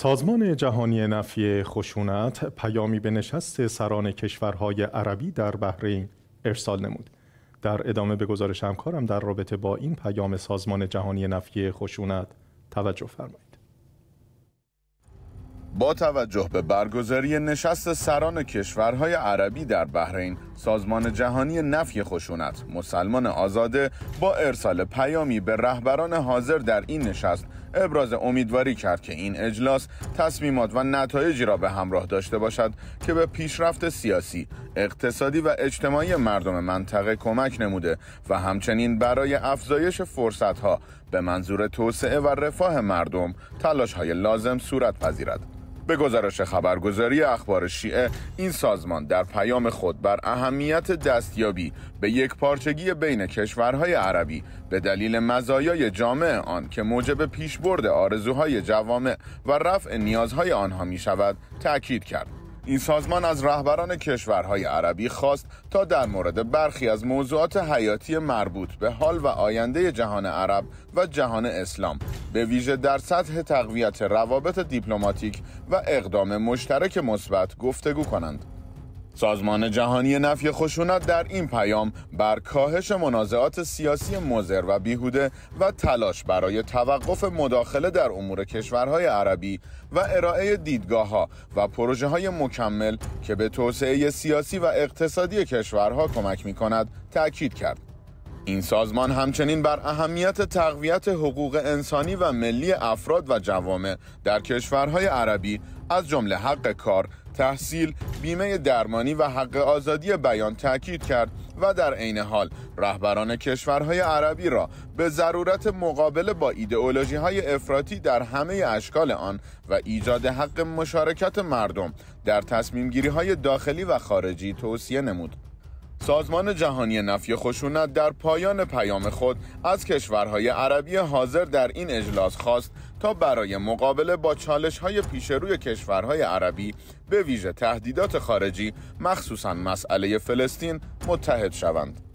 سازمان جهانی نفی خشونت پیامی به نشست سران کشورهای عربی در بحرین ارسال نمود. در ادامه به گزارش همکارم در رابطه با این پیام سازمان جهانی نفی خشونت توجه فرمایید. با توجه به برگزاری نشست سران کشورهای عربی در بحرین سازمان جهانی نفی خشونت مسلمان آزاده با ارسال پیامی به رهبران حاضر در این نشست ابراز امیدواری کرد که این اجلاس تصمیمات و نتایجی را به همراه داشته باشد که به پیشرفت سیاسی، اقتصادی و اجتماعی مردم منطقه کمک نموده و همچنین برای افزایش فرصتها به منظور توسعه و رفاه مردم تلاش های لازم صورت پذیرد. به گزارش خبرگزاری اخبار شیعه این سازمان در پیام خود بر اهمیت دستیابی به یک پارچگی بین کشورهای عربی به دلیل مزایای جامع آن که موجب پیشبرد آرزوهای جوامع و رفع نیازهای آنها می شود تأکید کرد. این سازمان از رهبران کشورهای عربی خواست تا در مورد برخی از موضوعات حیاتی مربوط به حال و آینده جهان عرب و جهان اسلام به ویژه در سطح تقویت روابط دیپلماتیک و اقدام مشترک مثبت گفتگو کنند. سازمان جهانی نفی خشونت در این پیام بر کاهش منازعات سیاسی مزر و بیهوده و تلاش برای توقف مداخله در امور کشورهای عربی و ارائه دیدگاه ها و پروژه های مکمل که به توسعه سیاسی و اقتصادی کشورها کمک می کند تأکید کرد. این سازمان همچنین بر اهمیت تقویت حقوق انسانی و ملی افراد و جوامع در کشورهای عربی از جمله حق کار، تحصیل، بیمه درمانی و حق آزادی بیان تاکید کرد و در عین حال رهبران کشورهای عربی را به ضرورت مقابله با ایدئولوژی های افراطی در همه اشکال آن و ایجاد حق مشارکت مردم در تصمیم گیری های داخلی و خارجی توصیه نمود. سازمان جهانی نفی خشونت در پایان پیام خود از کشورهای عربی حاضر در این اجلاس خواست تا برای مقابله با چالش های پیش روی کشورهای عربی به ویژه تهدیدات خارجی مخصوصا مسئله فلسطین متحد شوند.